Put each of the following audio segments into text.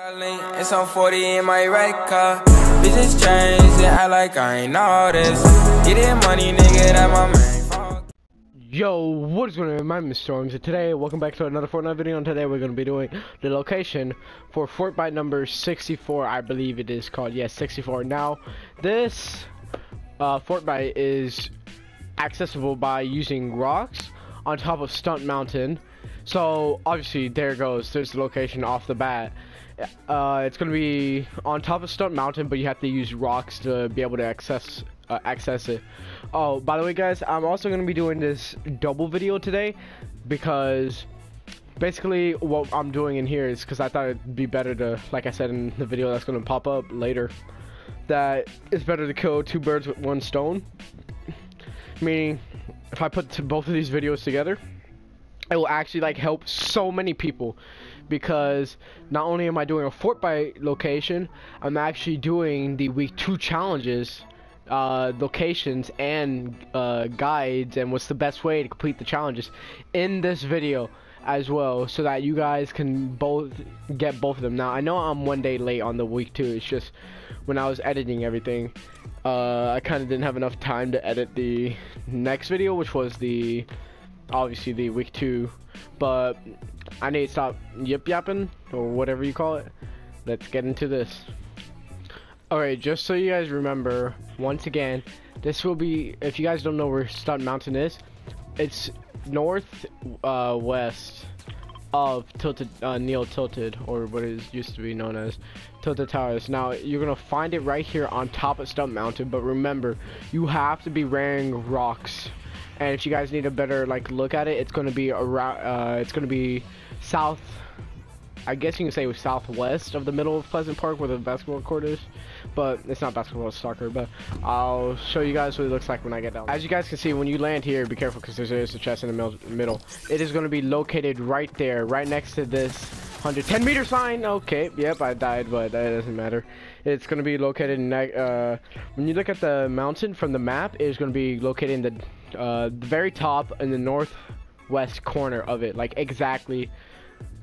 It's on 40 in my right car. Bitches change and like I ain't all this. Money, nigga, that my. Yo, what is going on? My name Stormz, and today, welcome back to another Fortnite video, and today we're going to be doing the location for Fortbyte number 64, I believe it is called, yes, 64. Now, this uh, Fortbyte is accessible by using Rox on top of Stunt Mountain, so, obviously, there goes, there's the location off the bat. Uh, it's gonna be on top of Stunt Mountain, but you have to use Rox to be able to access uh, access it. Oh, by the way, guys, I'm also gonna be doing this double video today because basically what I'm doing in here is because I thought it'd be better to, like I said in the video that's gonna pop up later, that it's better to kill two birds with one stone. Meaning, if I put both of these videos together, it will actually like help so many people because not only am I doing a Fortbyte location, I'm actually doing the week two challenges, uh, locations and uh, guides and what's the best way to complete the challenges in this video as well so that you guys can both get both of them. Now I know I'm one day late on the week two, it's just when I was editing everything, uh, I kind of didn't have enough time to edit the next video which was the obviously the week two, but I need to stop yip yapping or whatever you call it. Let's get into this. Alright, just so you guys remember, once again, this will be, if you guys don't know where Stunt Mountain is, it's north uh, west of Tilted, uh, Neo Tilted, or what is used to be known as Tilted Towers. Now, you're going to find it right here on top of Stunt Mountain, but remember, you have to be wearing Rox and if you guys need a better like look at it it's going to be around uh, it's going to be south I guess you can say southwest of the middle of Pleasant Park where the basketball court is but it's not basketball it's soccer but I'll show you guys what it looks like when I get down as you guys can see when you land here be careful because there's a chest in the middle. It is going to be located right there right next to this 110 meter sign. Okay yep I died but that doesn't matter. It's going to be located in uh, when you look at the mountain from the map it's going to be located in the uh, the very top in the northwest corner of it, like exactly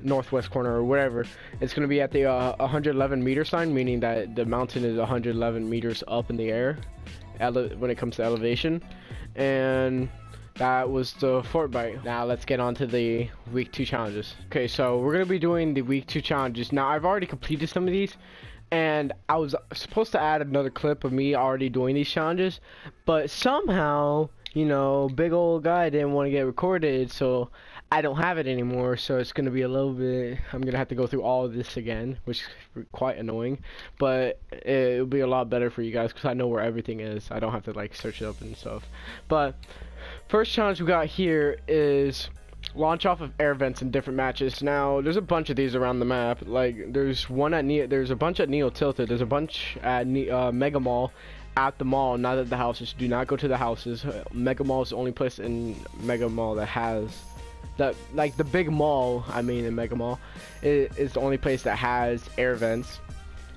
northwest corner or whatever. It's going to be at the uh, 111 meter sign, meaning that the mountain is 111 meters up in the air when it comes to elevation. And that was the Fortbyte. Now let's get on to the week two challenges. Okay, so we're going to be doing the week two challenges. Now I've already completed some of these and I was supposed to add another clip of me already doing these challenges, but somehow you know, big old guy didn't want to get recorded, so I don't have it anymore, so it's going to be a little bit, I'm going to have to go through all of this again, which is quite annoying, but it'll be a lot better for you guys, because I know where everything is, I don't have to, like, search it up and stuff, but first challenge we got here is launch off of air vents in different matches. Now, there's a bunch of these around the map. Like, there's one at Neo, there's a bunch at Neo Tilted, there's a bunch at ne uh, Mega Mall, at the mall, not at the houses. Do not go to the houses. Uh, Mega Mall is the only place in Mega Mall that has that like the big mall. I mean, in Mega Mall, it is the only place that has air vents.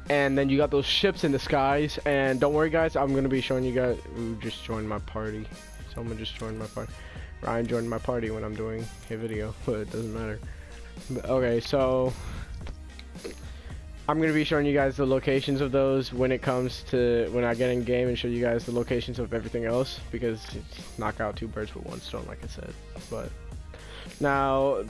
And then you got those ships in the skies. And don't worry, guys, I'm gonna be showing you guys. Ooh, just joined my party. Someone just joined my party. Ryan joined my party when I'm doing a video, but it doesn't matter. But, okay, so I'm going to be showing you guys the locations of those when it comes to when I get in game and show you guys the locations of everything else because it's knock out two birds with one stone like I said. But now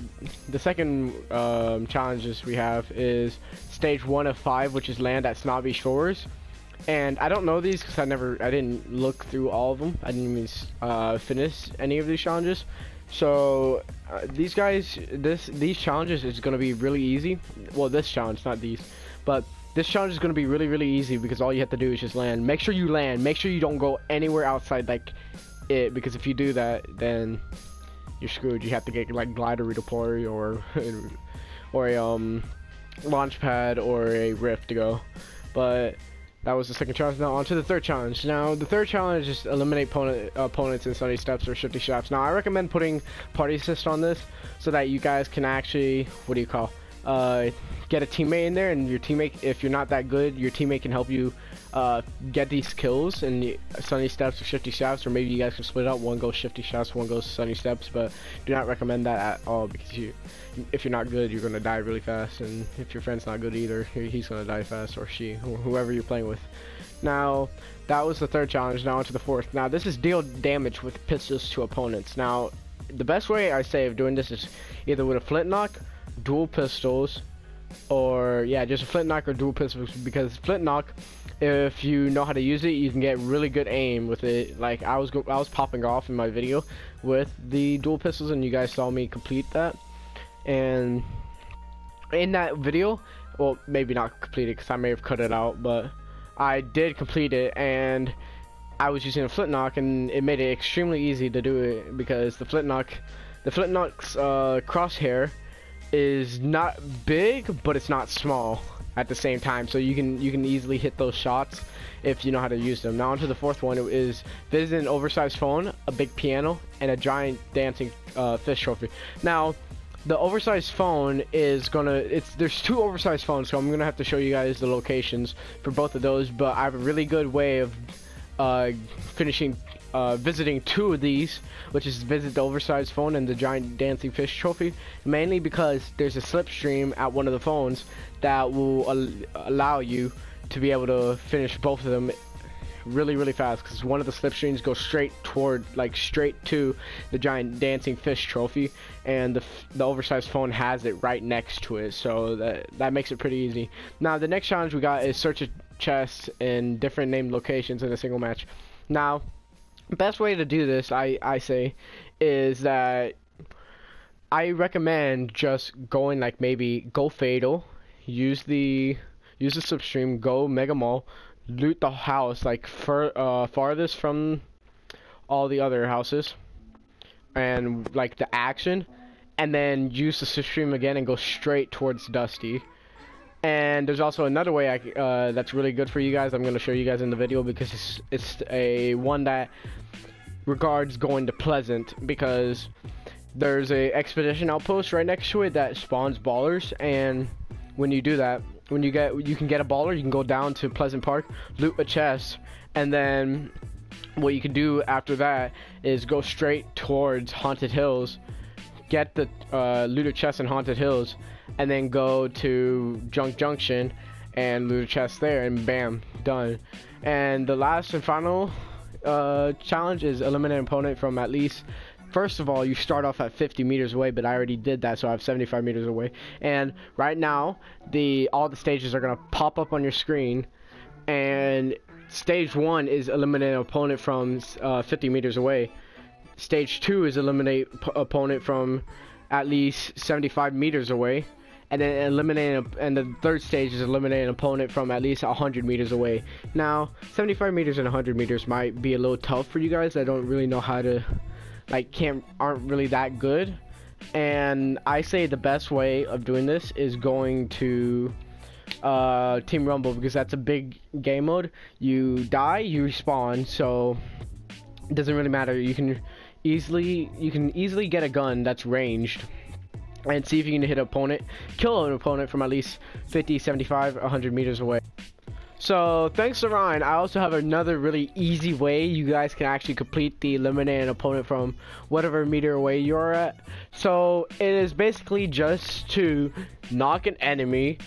the second um, challenges we have is stage one of five which is land at Snobby Shores. And I don't know these because I never I didn't look through all of them. I didn't even uh, finish any of these challenges. So uh, these guys this these challenges is going to be really easy. Well this challenge not these but this challenge is going to be really, really easy because all you have to do is just land. Make sure you land. Make sure you don't go anywhere outside like it because if you do that, then you're screwed. You have to get like glider redeploy or or a um launch pad or a rift to go. But that was the second challenge. Now on to the third challenge. Now the third challenge is just opponent, opponents in sunny steps or shifty shafts. Now I recommend putting party assist on this so that you guys can actually what do you call uh, get a teammate in there, and your teammate, if you're not that good, your teammate can help you uh, get these kills and sunny steps or shifty shafts, or maybe you guys can split up. One goes shifty shafts, one goes sunny steps, but do not recommend that at all because you, if you're not good, you're gonna die really fast, and if your friend's not good either, he's gonna die fast, or she, whoever you're playing with. Now, that was the third challenge. Now onto the fourth. Now this is deal damage with pistols to opponents. Now, the best way I say of doing this is either with a flintlock, dual pistols, or yeah, just a flintlock or dual pistols because flintlock if you know how to use it, you can get really good aim with it. Like I was, I was popping off in my video with the dual pistols, and you guys saw me complete that. And in that video, well, maybe not complete it because I may have cut it out, but I did complete it, and I was using a flintlock, and it made it extremely easy to do it because the flintlock, the flintlock's uh, crosshair is not big, but it's not small at the same time. So you can you can easily hit those shots if you know how to use them. Now onto the fourth one it is this is visit an oversized phone a big piano and a giant dancing uh, fish trophy. Now the oversized phone is gonna it's there's two oversized phones so I'm gonna have to show you guys the locations for both of those but I have a really good way of uh, finishing uh, visiting two of these, which is visit the oversized phone and the giant dancing fish trophy, mainly because there's a slipstream at one of the phones that will al allow you to be able to finish both of them really really fast because one of the slipstreams goes straight toward like straight to the giant dancing fish trophy and the, the oversized phone has it right next to it so that that makes it pretty easy. Now the next challenge we got is search a chest in different named locations in a single match. Now best way to do this, I, I say, is that I recommend just going like maybe go fatal, use the use the slipstream, go mega mall, loot the house like fur uh, farthest from all the other houses, and like the action, and then use the slipstream again and go straight towards Dusty. And there's also another way I, uh, that's really good for you guys. I'm going to show you guys in the video because it's, it's a one that regards going to Pleasant because there's a expedition outpost right next to it that spawns ballers and when you do that when you get you can get a baller you can go down to Pleasant Park loot a chest and then what you can do after that is go straight towards Haunted Hills get the uh, loot a chest in Haunted Hills and then go to Junk Junction and loot a chest there and bam done. And the last and final uh, challenge is eliminate an opponent from at least first of all you start off at 50 meters away but I already did that so I have 75 meters away. And right now the all the stages are gonna pop up on your screen and stage one is eliminate an opponent from uh, 50 meters away. Stage two is eliminate opponent from at least 75 meters away and then eliminating and the third stage is eliminating an opponent from at least 100 meters away. Now 75 meters and 100 meters might be a little tough for you guys. I don't really know how to like can't aren't really that good. And I say the best way of doing this is going to uh, Team Rumble because that's a big game mode. You die you respawn so it doesn't really matter. You can easily you can easily get a gun that's ranged and see if you can hit an opponent, kill an opponent from at least 50, 75, 100 meters away. So thanks to Ryan, I also have another really easy way you guys can actually complete the eliminate an opponent from whatever meter away you're at. So it is basically just to knock an enemy,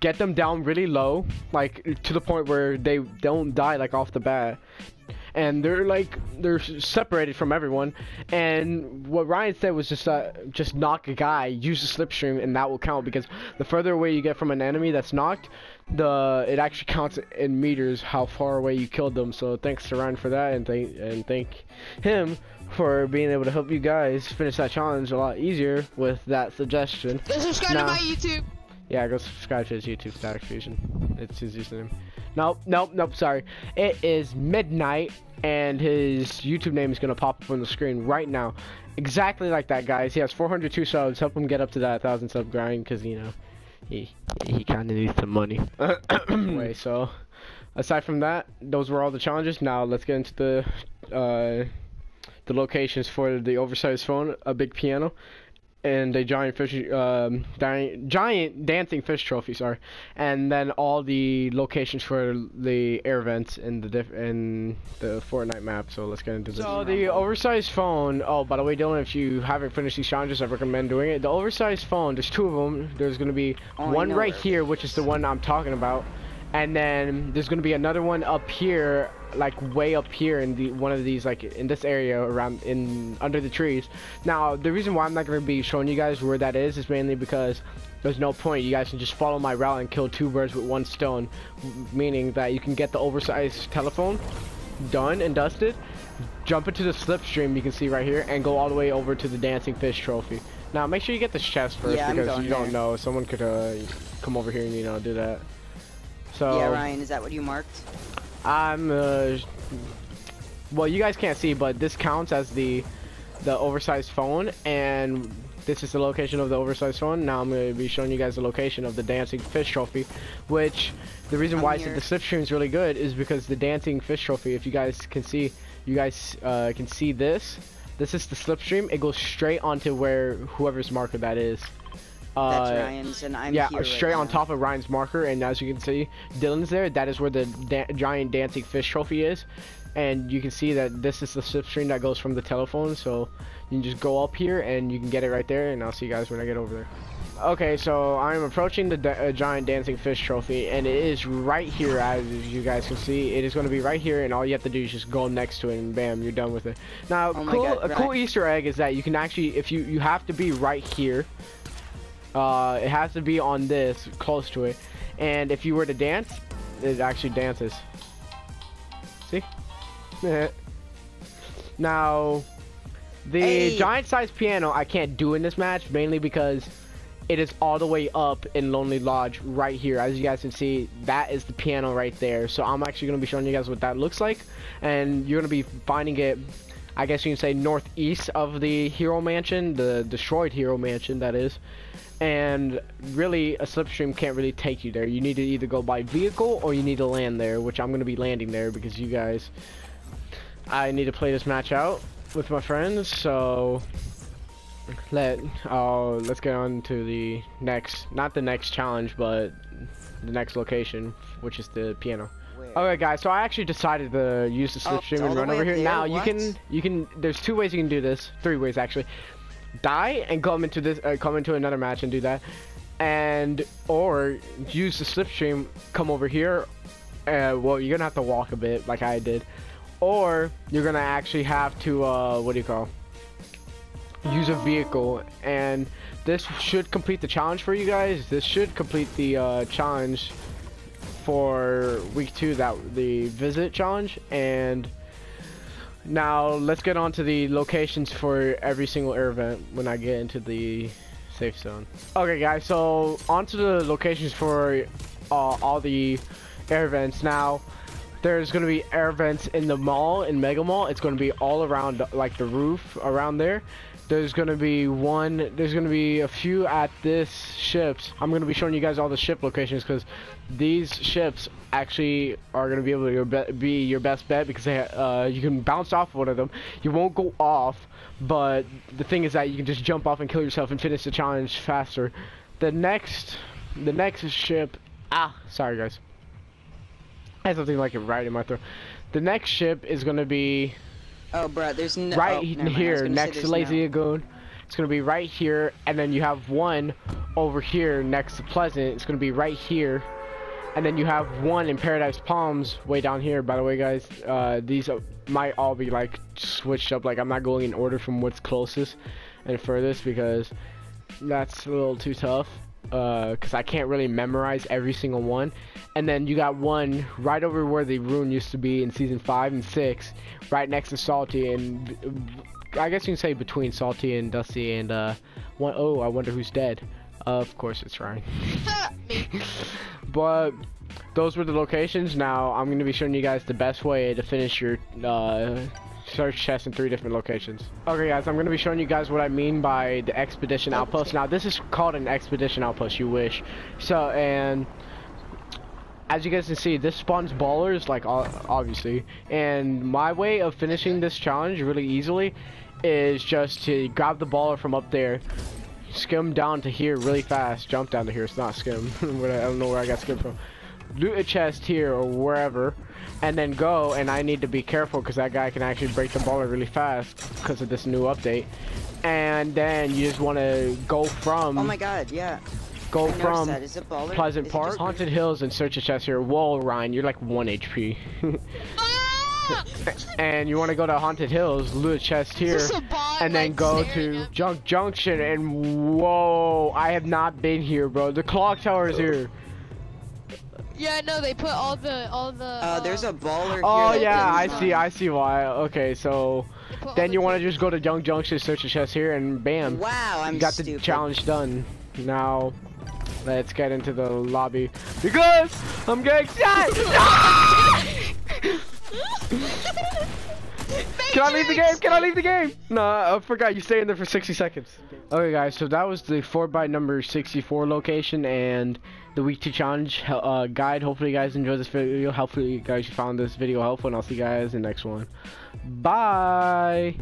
get them down really low, like to the point where they don't die like off the bat, and they're like they're separated from everyone. And what Ryan said was just uh, just knock a guy, use the slipstream, and that will count because the further away you get from an enemy that's knocked, the it actually counts in meters how far away you killed them. So thanks to Ryan for that, and thank and thank him for being able to help you guys finish that challenge a lot easier with that suggestion. Subscribe now, to my YouTube. Yeah, go subscribe to his YouTube, Static Fusion. It's his username. Nope, nope, nope, sorry. It is midnight, and his YouTube name is going to pop up on the screen right now. Exactly like that, guys. He has 402 subs. Help him get up to that 1,000 sub grind, because, you know, he, he kind of needs some money. anyway, so, aside from that, those were all the challenges. Now, let's get into the, uh, the locations for the oversized phone, a big piano, and a giant fish, um, giant dancing fish trophy. Sorry, and then all the locations for the air vents in the diff in the Fortnite map. So let's get into this. So the oversized phone. Oh, by the way, Dylan, if you haven't finished these challenges, I recommend doing it. The oversized phone. There's two of them. There's gonna be oh, one right here, which is the one I'm talking about, and then there's gonna be another one up here like way up here in the one of these like in this area around in under the trees. Now the reason why I'm not going to be showing you guys where that is is mainly because there's no point. You guys can just follow my route and kill two birds with one stone meaning that you can get the oversized telephone done and dusted jump into the slipstream you can see right here and go all the way over to the dancing fish trophy. Now make sure you get the chest first yeah, because you there. don't know. Someone could uh, come over here and you know do that so yeah Ryan is that what you marked I'm, uh, well, you guys can't see, but this counts as the, the oversized phone, and this is the location of the oversized phone. Now I'm going to be showing you guys the location of the dancing fish trophy, which the reason I'm why here. I said the slipstream is really good is because the dancing fish trophy, if you guys can see, you guys uh, can see this. This is the slipstream. It goes straight onto where whoever's marker that is. That's uh, Ryan's, and I'm yeah, straight right on top of Ryan's marker, and as you can see, Dylan's there. That is where the da giant dancing fish trophy is, and you can see that this is the slipstream that goes from the telephone. So you can just go up here, and you can get it right there. And I'll see you guys when I get over there. Okay, so I'm approaching the uh, giant dancing fish trophy, and it is right here, as you guys can see. It is going to be right here, and all you have to do is just go next to it, and bam, you're done with it. Now, oh cool, God, a cool Easter egg is that you can actually, if you you have to be right here uh, it has to be on this, close to it. And if you were to dance, it actually dances. See? now, the hey. giant size piano I can't do in this match, mainly because it is all the way up in Lonely Lodge right here. As you guys can see, that is the piano right there. So I'm actually going to be showing you guys what that looks like. And you're going to be finding it, I guess you can say, northeast of the Hero Mansion, the destroyed Hero Mansion, that is and really a slipstream can't really take you there you need to either go by vehicle or you need to land there which I'm gonna be landing there because you guys I need to play this match out with my friends so let uh, let's get on to the next not the next challenge but the next location which is the piano Alright guys, so I actually decided to use the oh, slipstream oh, and run over here. Now what? you can you can there's two ways you can do this. Three ways actually die and come into this uh, come into another match and do that. And or use the slipstream come over here uh, well you're gonna have to walk a bit like I did. Or you're gonna actually have to uh, what do you call use a vehicle. And this should complete the challenge for you guys. This should complete the uh, challenge for week two that the visit challenge. And now, let's get on to the locations for every single air event when I get into the safe zone. Okay, guys, so on to the locations for uh, all the air vents. Now, there's going to be air vents in the mall, in Mega Mall. It's going to be all around, like, the roof around there. There's to be one, there's to be a few at this ships. I'm to be showing you guys all the ship locations because these ships actually are to be able to be your best bet because they, uh, you can bounce off one of them. You won't go off, but the thing is that you can just jump off and kill yourself and finish the challenge faster. The next, the next ship, ah, sorry guys. I had something like it right in my throat. The next ship is to be Oh, bro, there's no. Right oh, here, next to Lazy no. Lagoon. It's gonna be right here, and then you have one over here next to Pleasant. It's gonna be right here, and then you have one in Paradise Palms way down here. By the way, guys, uh, these might all be like switched up. Like I'm not going in order from what's closest and furthest because that's a little too tough because uh, I can't really memorize every single one. And then you got one right over where the rune used to be in season five and six, right next to Salty, and I guess you can say between Salty and Dusty and uh, one. Oh, I wonder who's dead. Uh, of course, it's Ryan. but those were the locations. Now I'm going to be showing you guys the best way to finish your uh, search chest in three different locations. Okay guys, I'm going to be showing you guys what I mean by the expedition oh, outpost. Now this is called an expedition outpost, you wish. So, and as you guys can see, this spawns ballers, like obviously. And my way of finishing this challenge really easily is just to grab the baller from up there, skim down to here really fast. Jump down to here. It's not skim. I don't know where I got skim from. Loot a chest here or wherever, and then go. And I need to be careful because that guy can actually break the baller really fast because of this new update. And then you just want to go from. Oh my god, yeah. Go from Pleasant Is Park, Haunted Hills, and search a chest here. Whoa, Ryan, you're like one HP. and you want to go to Haunted Hills, loot a chest here, a and then like, go to at? Junk Junction. And whoa, I have not been here, bro. The clock tower is here. Yeah, no, they put all the all the. Uh, there's a baller Oh here. yeah, I see. um, I see why. Okay, so they put then the you want to just go to Junk Junction, search a chest here, and bam, Wow, I'm you got stupid. the challenge done. Now, let's get into the lobby because I'm getting shot. Can I leave the game? Can I leave the game? No, I forgot you stay in there for 60 seconds. Okay, guys, so that was the Fortbyte number 64 location and the week 2 challenge uh, guide. Hopefully, you guys enjoyed this video. Hopefully, you guys found this video helpful, and I'll see you guys in the next one. Bye.